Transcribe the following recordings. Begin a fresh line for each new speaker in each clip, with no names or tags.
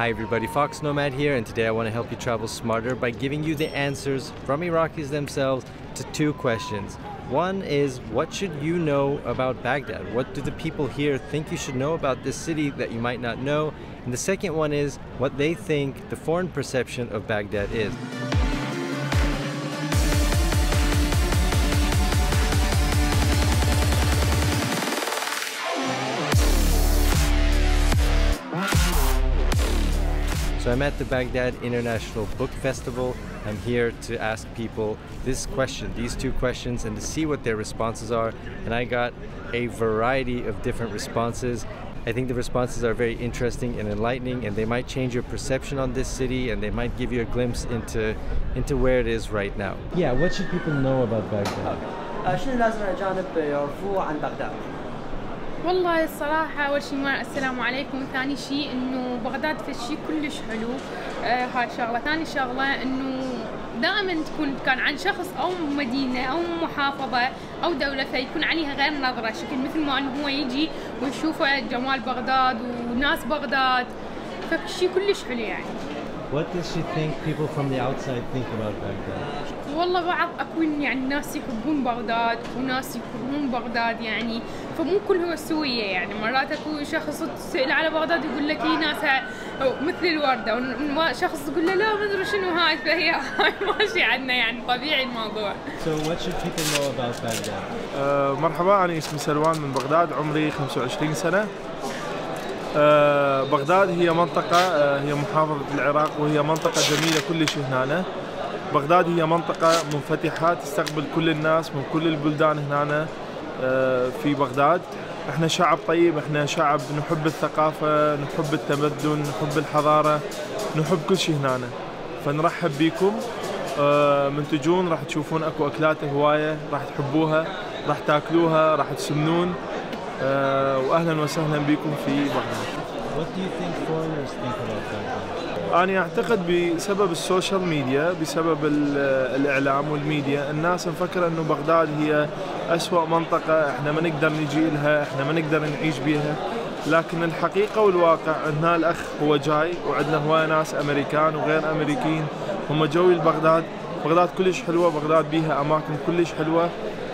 Hi everybody, Fox Nomad here, and today I want to help you travel smarter by giving you the answers from Iraqis themselves to two questions. One is, what should you know about Baghdad? What do the people here think you should know about this city that you might not know? And the second one is, what they think the foreign perception of Baghdad is. So I'm at the Baghdad International Book Festival. I'm here to ask people this question, these two questions, and to see what their responses are. And I got a variety of different responses. I think the responses are very interesting and enlightening, and they might change your perception on this city, and they might give you a glimpse into into where it is right now. Yeah, what should people know about Baghdad?
شنو لازم الأجانب يعرفوه عن بغداد؟
والله الصراحة أول شيء ما السلام عليكم ثاني شيء إنه بغداد في شيء كلش حلو. آه هاي شغلة. ثاني شغلة إنه دائما تكون كان عن شخص أو مدينة أو محافظة أو دولة فيكون عليها غير نظرة. شكل مثل ما إنه هو يجي ويشوف جمال بغداد وناس بغداد. فشيء كلش حلو يعني.
What does she think people from the outside think about Baghdad?
والله بعض أكون يعني ناس يحبون بغداد وناس يكرهون بغداد يعني فمو كلهم سوية يعني مرات أكو شخص تسأل على بغداد يقول لك هي ناسها مثل الوردة وشخص تقول له لا ما أدري شنو هاي فهي هاي ماشي عندنا يعني طبيعي الموضوع.
So what should people know about Baghdad?
أه مرحبا أنا اسمي سلوان من بغداد عمري 25 سنة أه بغداد هي منطقة أه هي محافظة العراق وهي منطقة جميلة كلش هنا بغداد هي منطقة منفتحة تستقبل كل الناس من كل البلدان هنا في بغداد. إحنا شعب طيب إحنا شعب نحب الثقافة نحب التمدن نحب الحضارة نحب كل شيء هنا فنرحب بكم. من تجون راح تشوفون أكو أكلات هواية راح تحبوها راح تاكلوها راح تسمنون. واهلا وسهلا بكم في بغداد.
What do you think foreigners think about Baghdad?
أنا أعتقد بسبب ال social media بسبب الإعلام والميديا الناس مفكرة أنه بغداد هي أسوأ منطقة إحنا ما نقدر نجي لها إحنا ما نقدر نعيش بيها. لكن الحقيقة والواقع أن الأخ هو جاي وعندنا هواية ناس أمريكان وغير أمريكيين هم جوي لبغداد بغداد. كلش حلوة بغداد بيها أماكن كلش حلوة.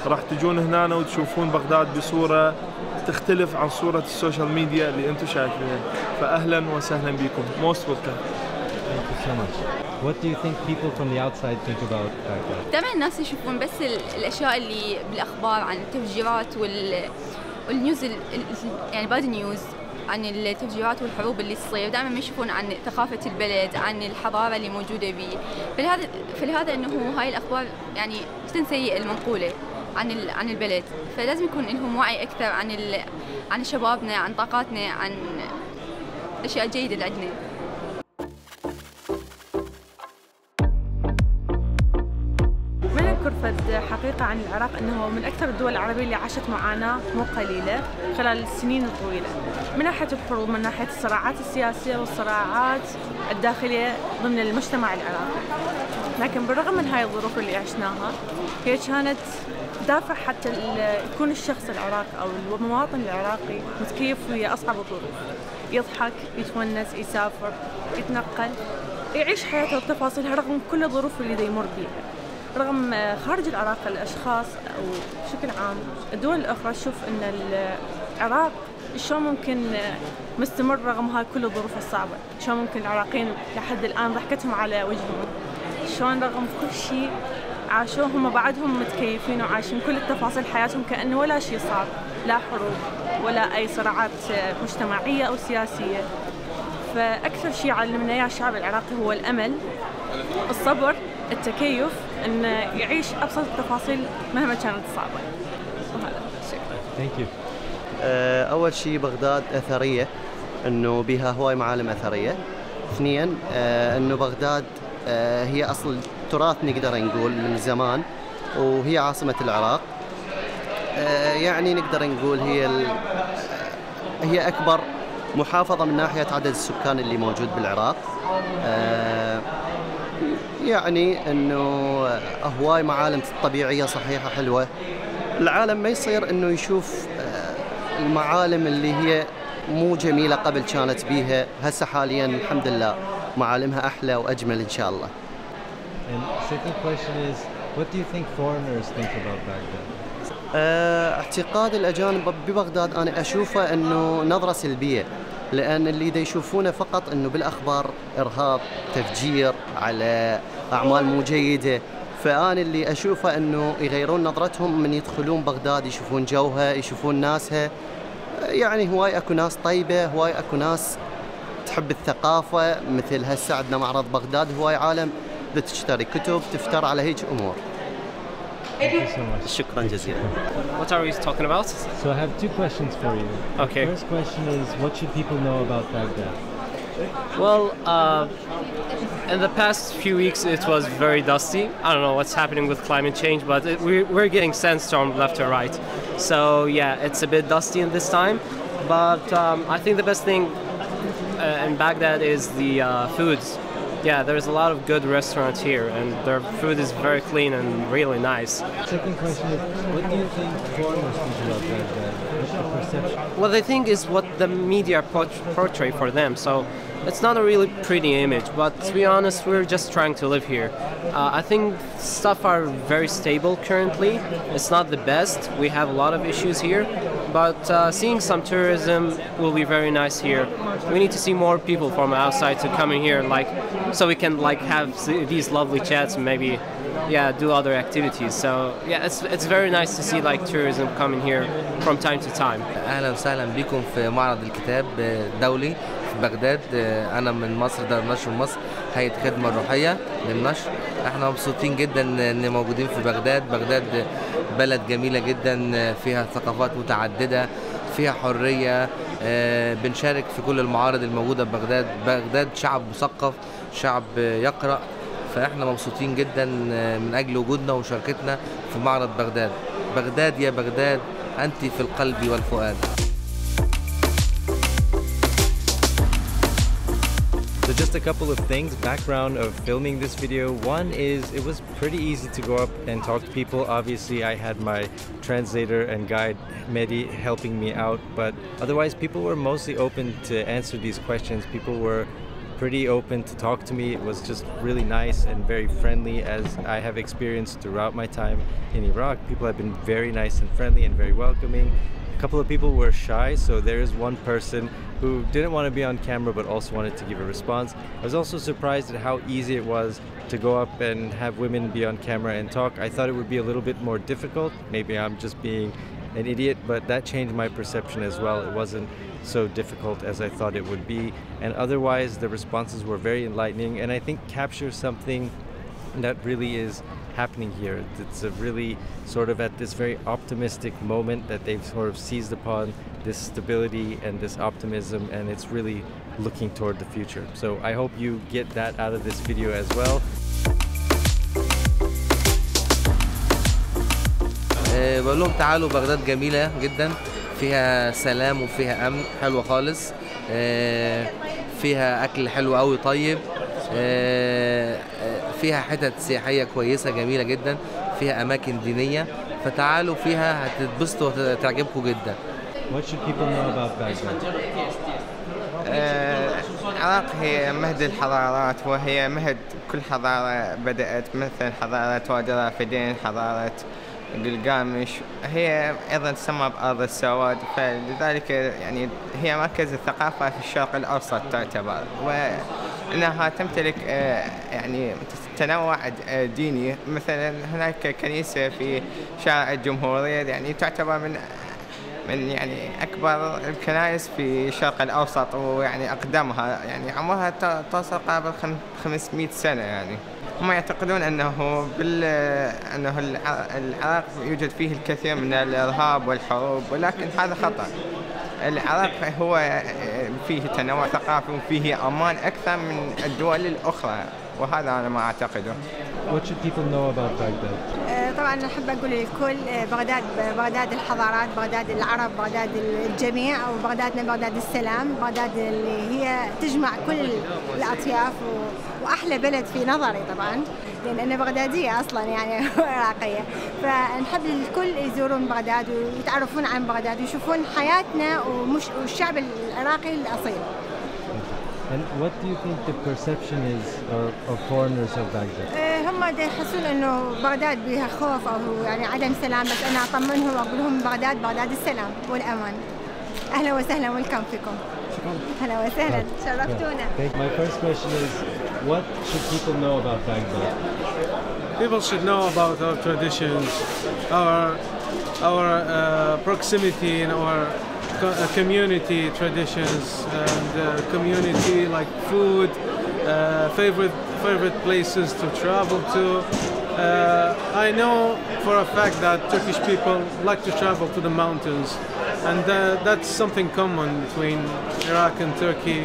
راح تجون هنا وتشوفون بغداد بصورة تختلف عن صورة ال social media اللي أنتم شايفينها. فأهلا وسهلا بكم.
Thank you so much. What do you think people from the outside think about Baghdad?
دائما الناس يشوفون بس الأشياء اللي بالأخبار عن التفجيرات وال وال news ال... يعني bad news عن التفجيرات والحروب اللي تصير دائما ما يشوفون عن ثقافة البلد عن الحضارة اللي موجودة به فلهذا فلهذا إنه هاي الأخبار يعني جدا سيئة المنقولة عن عن البلد فلازم يكون لهم وعي أكثر عن عن شبابنا عن طاقاتنا عن الاشياء الجيده اللي
فد حقيقة عن العراق أنه من أكثر الدول العربية اللي عاشت معاناة مو قليلة خلال السنين الطويلة. من ناحية الحروب من ناحية الصراعات السياسية والصراعات الداخلية ضمن المجتمع العراقي. لكن بالرغم من هاي الظروف اللي عشناها هي كانت دافع حتى يكون الشخص العراقي أو المواطن العراقي متكيف ويا أصعب الظروف. يضحك يتونس يسافر يتنقل يعيش حياته بتفاصيلها رغم كل الظروف اللي يمر بيها. رغم خارج العراق الأشخاص أو بشكل عام الدول الأخرى تشوف أن العراق شلون ممكن مستمر رغم هاي كل الظروف الصعبة؟ شلون ممكن العراقيين لحد الآن ضحكتهم على وجههم؟ شلون رغم كل شيء عاشوه هم بعدهم متكيفين وعايشين كل التفاصيل حياتهم كأنه ولا شيء صار لا حروب ولا أي صراعات مجتمعية أو سياسية. فأكثر شيء علمنا إياه الشعب العراقي هو الأمل الصبر التكيف أن يعيش أبسط التفاصيل مهما كانت صعبة. وهذا شكرا.
Thank you.
أول شيء بغداد أثرية أنه بها هواي معالم أثرية. اثنين أنه بغداد هي أصل تراث نقدر نقول من زمان وهي عاصمة العراق. يعني نقدر نقول هي هي أكبر محافظة من ناحية عدد السكان اللي موجود بالعراق. يعني إنه هواي معالم طبيعية صحيحة حلوة. العالم ما يصير إنه يشوف المعالم اللي هي مو جميلة قبل كانت بيها. هسه حاليا الحمد لله معالمها أحلى وأجمل إن شاء الله.
And second question is, what do you think foreigners think about Baghdad?
أه، اعتقاد الأجانب ببغداد أنا أشوفه أنه نظرة سلبية لأن اللي يشوفونه فقط أنه بالأخبار إرهاب تفجير على أعمال مو جيدة فأنا اللي أشوفه أنه يغيرون نظرتهم من يدخلون بغداد يشوفون جوها يشوفون ناسها يعني هواي أكو ناس طيبة هواي أكو ناس تحب الثقافة مثل هسه عندنا معرض بغداد هواي عالم تشتري كتب تفتر على هيك
you so much.
شكرا جزيلا
What are we talking about?
So I have two questions for you.
Okay.
The first question is, what should people know about Baghdad?
Well, uh, in the past few weeks it was very dusty. I don't know what's happening with climate change, but it, we're, we're getting sandstorm left or right. So yeah, it's a bit dusty in this time. But um, I think the best thing uh, in Baghdad is the uh, foods. Yeah, there's a lot of good restaurants here, and their food is very clean and really nice.
Second question is, what do you think foreigners think about Baghdad? Perception?
what they think is what the media port- portray for them. So it's not a really pretty image, but to be honest, we're just trying to live here. Uh, I think stuff are very stable currently. It's not the best. We have a lot of issues here, but uh, seeing some tourism will be very nice here. We need to see more people from outside to come in here, like so we can like have these lovely chats and maybe yeah do other activities. So yeah, it's it's very nice to see like tourism coming here from time to time.
أهلا وسهلا بكم في معرض الكتاب الدولي في بغداد أنا من مصر دار نشر مصر هيئة خدمة الروحيه للنشر إحنا مبسوطين جدا إن موجودين في بغداد بغداد بلد جميلة جدا فيها ثقافات متعددة فيها حرية آه، بنشارك في كل المعارض الموجودة في بغداد بغداد شعب مثقف شعب يقرأ فاحنا مبسوطين جدا من اجل وجودنا ومشاركتنا في معرض بغداد بغداد يا بغداد انت في القلب والفؤاد
So just a couple of things, background of filming this video. One is it was pretty easy to go up and talk to people. Obviously I had my translator and guide Mehdi helping me out, but otherwise people were mostly open to answer these questions. People were pretty open to talk to me. It was just really nice and very friendly as I have experienced throughout my time in Iraq. People have been very nice and friendly and very welcoming. A couple of people were shy, so there is one person who didn't want to be on camera but also wanted to give a response. I was also surprised at how easy it was to go up and have women be on camera and talk. I thought it would be a little bit more difficult. Maybe I'm just being an idiot, but that changed my perception as well. It wasn't so difficult as I thought it would be. And otherwise, the responses were very enlightening and I think capture something that really is happening here. It's a really sort of at this very optimistic moment that they've sort of seized upon this stability and this optimism, and it's really looking toward the future. So I hope you get that out of this video as well.
بقول لهم تعالوا بغداد جميلة جدا. فيها سلام وفيها أمن حلوة خالص. آه، فيها أكل حلو قوي طيب. آه، آه، فيها حتت سياحية كويسة جميلة جدا. فيها أماكن دينية. فتعالوا فيها هتتبسطوا وهتعجبكم جدا.
What should people know about Baghdad?
آه، العراق هي مهد الحضارات وهي مهد كل حضارة بدأت مثل حضارة وادي الرافدين حضارة قلقامش هي أيضا تسمى بأرض السواد فلذلك يعني هي مركز الثقافة في الشرق الأوسط تعتبر وأنها تمتلك آه، يعني تنوع آه، ديني. مثلا هناك كنيسة في شارع الجمهورية يعني تعتبر من من يعني أكبر الكنائس في الشرق الأوسط ويعني أقدمها يعني عمرها توصل قابل خم- 500 سنة يعني. هم يعتقدون أنه بال أنه الع- العراق يوجد فيه الكثير من الإرهاب والحروب ولكن هذا خطأ. العراق هو فيه تنوع ثقافي وفيه أمان أكثر من الدول الأخرى وهذا أنا ما أعتقده.
What should people know about Baghdad?
آه، طبعا احب أقول للكل آه، بغداد بغداد الحضارات بغداد العرب بغداد الجميع وبغدادنا بغداد السلام بغداد اللي هي تجمع كل الأطياف وأحلى بلد في نظري طبعا لأن أنا بغدادية أصلا يعني عراقية فنحب الكل يزورون بغداد ويتعرفون عن بغداد ويشوفون حياتنا ومش والشعب العراقي الأصيل
And what do you think the perception is of, of foreigners of Baghdad?
إيه، هم دا يحسون انه بغداد بها خوف أو يعني عدم سلام بس أنا اطمنهم واقول لهم بغداد بغداد السلام والامان أهلا وسهلا والكم فيكم أهلا وسهلا شرفتونا.
My first question is, what should people know about Baghdad?
People should know about our traditions, our our uh, proximity in our co- uh, community traditions and uh, community like food, uh, favorite favorite places to travel to. Uh, I know for a fact that Turkish people like to travel to the mountains, and uh, that's something common between Iraq and Turkey.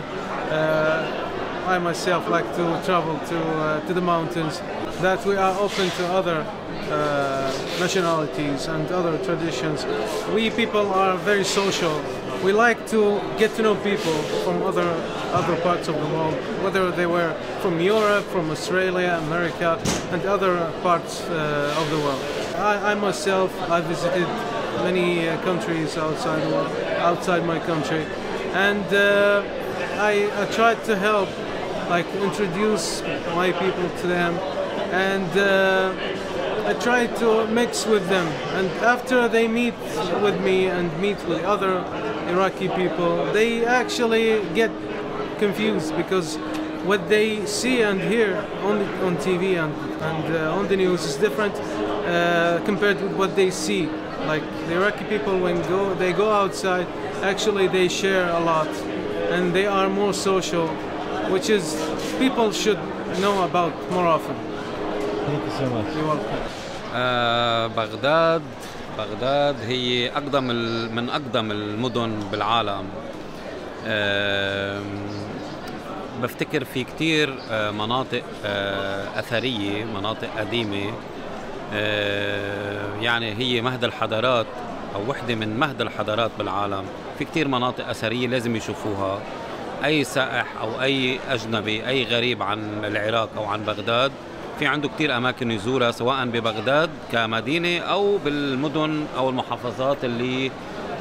Uh, I myself like to travel to uh, to the mountains. That we are open to other uh, nationalities and other traditions. We people are very social. We like to get to know people from other other parts of the world, whether they were from Europe, from Australia, America, and other parts uh, of the world. I, I myself, I visited many uh, countries outside world, outside my country, and uh, I, I tried to help, like introduce my people to them, and uh, I try to mix with them. And after they meet with me and meet with other Iraqi people, they actually get confused because what they see and hear on, on TV and, and uh, on the news is different uh, compared with what they see. Like the Iraqi people, when go they go outside, actually they share a lot, and they are more social, which is people should know about more often.
Thank you so much.
You're welcome.
Uh, Baghdad بغداد هي أقدم من أقدم المدن بالعالم. بفتكر في كتير آه، مناطق آه، أثرية مناطق قديمة. آه، يعني هي مهد الحضارات أو وحدة من مهد الحضارات بالعالم. في كتير مناطق أثرية لازم يشوفوها. أي سائح أو أي أجنبي أي غريب عن العراق أو عن بغداد في عنده كتير أماكن يزورها سواء ببغداد كمدينة أو بالمدن أو المحافظات اللي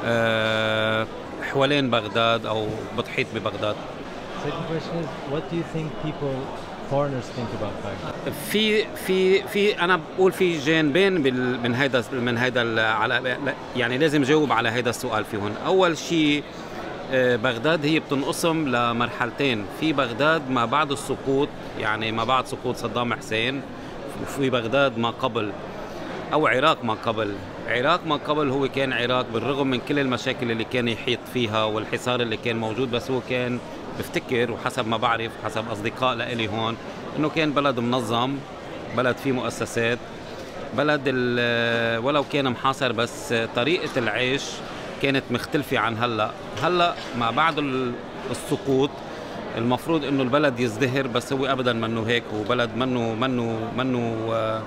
آه، حوالين بغداد أو بتحيط ببغداد
Second question is, what do you think people, foreigners think about Baghdad?
في في في أنا بقول في جانبين من هيدا من هيدا على يعني لازم جاوب على هيدا السؤال في هون أول شيء بغداد هي بتنقسم لمرحلتين. في بغداد ما بعد السقوط يعني ما بعد سقوط صدام حسين وفي بغداد ما قبل أو عراق ما قبل. عراق ما قبل هو كان عراق بالرغم من كل المشاكل اللي كان يحيط فيها والحصار اللي كان موجود بس هو كان بفتكر وحسب ما بعرف حسب أصدقاء لإلي هون إنه كان بلد منظم بلد فيه مؤسسات بلد ولو كان محاصر بس طريقة العيش كانت مختلفة عن هلأ. هلأ ما بعد ال- السقوط المفروض إنه البلد يزدهر بس هو ابدا منه هيك هو بلد منه منه منه آه،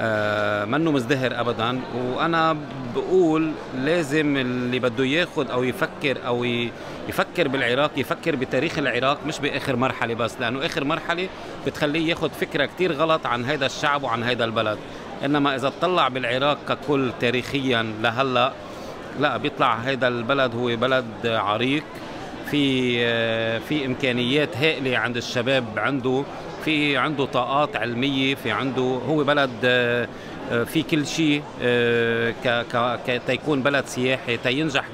آه، منه مزدهر ابدا. وأنا بقول لازم اللي بده ياخذ أو يفكر أو يفكر بالعراق يفكر بتاريخ العراق مش بآخر مرحلة بس لأنه آخر مرحلة بتخليه ياخذ فكرة كتير غلط عن هذا الشعب وعن هذا البلد. إنما إذا اطلع بالعراق ككل تاريخيا لهلأ لا بيطلع هذا البلد هو بلد عريق في في إمكانيات هائلة عند الشباب عنده في عنده طاقات علمية في عنده هو بلد في كل شيء ك ك ك- تيكون بلد سياحي تينجح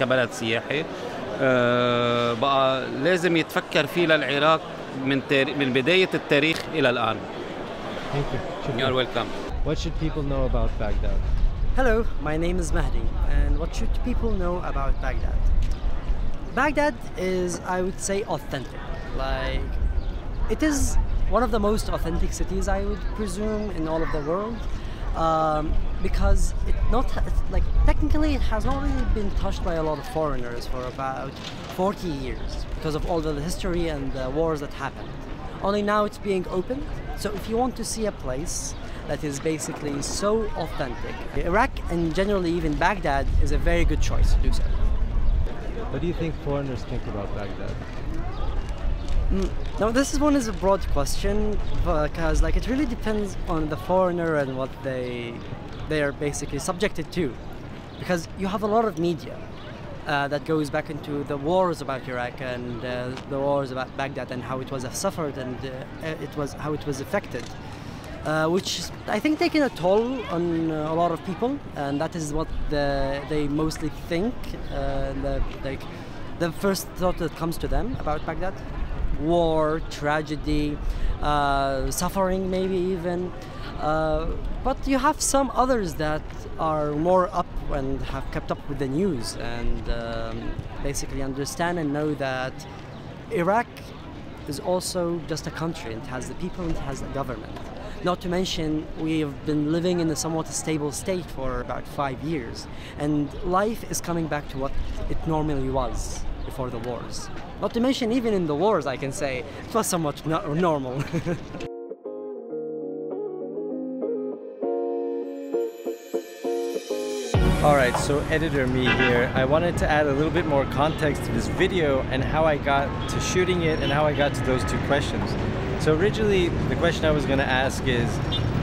كبلد سياحي بقى لازم يتفكر فيه للعراق من من بداية التاريخ إلى الآن
Thank you.
You're welcome.
What should people know about Baghdad?
Hello, my name is Mahdi, and what should people know about Baghdad? Baghdad is, I would say, authentic. Like, it is one of the most authentic cities, I would presume, in all of the world, um, because it not like technically it has not really been touched by a lot of foreigners for about 40 years because of all the history and the wars that happened. only now it's being opened. So if you want to see a place that is basically so authentic, Iraq and generally even Baghdad is a very good choice to do so.
What do you think foreigners think about Baghdad?
Mm, Now this is one is a broad question because like it really depends on the foreigner and what they they are basically subjected to because you have a lot of media uh, that goes back into the wars about Iraq and uh, the wars about Baghdad and how it was suffered and uh, it was how it was affected uh, which is, I think taking a toll on uh, a lot of people, and that is what the, they mostly think. Uh, the, like the first thought that comes to them about Baghdad: war, tragedy, uh, suffering, maybe even. Uh, but you have some others that are more up and have kept up with the news and um, basically understand and know that Iraq is also just a country. It has the people and it has the government. Not to mention, we have been living in a somewhat stable state for about five years, and life is coming back to what it normally was before the wars. Not to mention, even in the wars, I can say it was somewhat no- normal.
Alright, so editor me here. I wanted to add a little bit more context to this video and how I got to shooting it and how I got to those two questions. So originally, the question I was going to ask is,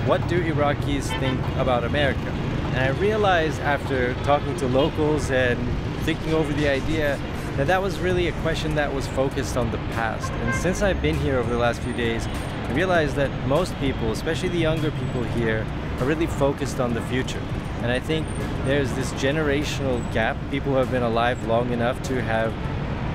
what do Iraqis think about America? And I realized after talking to locals and thinking over the idea that that was really a question that was focused on the past. And since I've been here over the last few days, I realized that most people, especially the younger people here, are really focused on the future. And I think there's this generational gap. People who have been alive long enough to have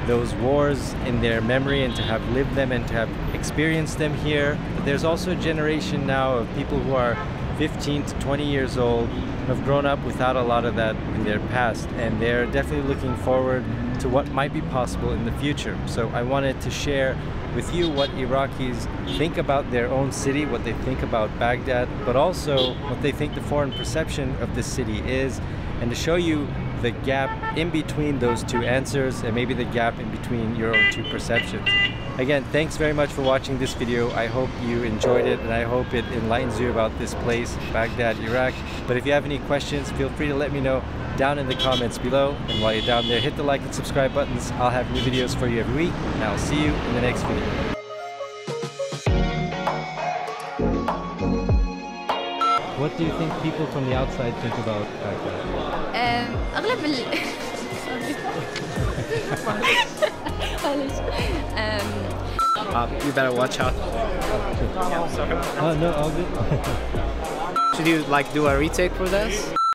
those wars in their memory and to have lived them and to have experienced them here. But there's also a generation now of people who are 15 to 20 years old have grown up without a lot of that in their past and they're definitely looking forward to what might be possible in the future. So I wanted to share with you what Iraqis think about their own city, what they think about Baghdad, but also what they think the foreign perception of this city is, and to show you the gap in between those two answers and maybe the gap in between your own two perceptions. Again, thanks very much for watching this video. I hope you enjoyed it and I hope it enlightens you about this place, Baghdad, Iraq. But if you have any questions, feel free to let me know down in the comments below. And while you're down there, hit the like and subscribe buttons. I'll have new videos for you every week and I'll see you in the next video. What do you think people from the outside think about Baghdad?
أم، أغلب ال معلش. أم،
Uh, you better watch out.
Oh, no, all good.
Should you like do a retake for this?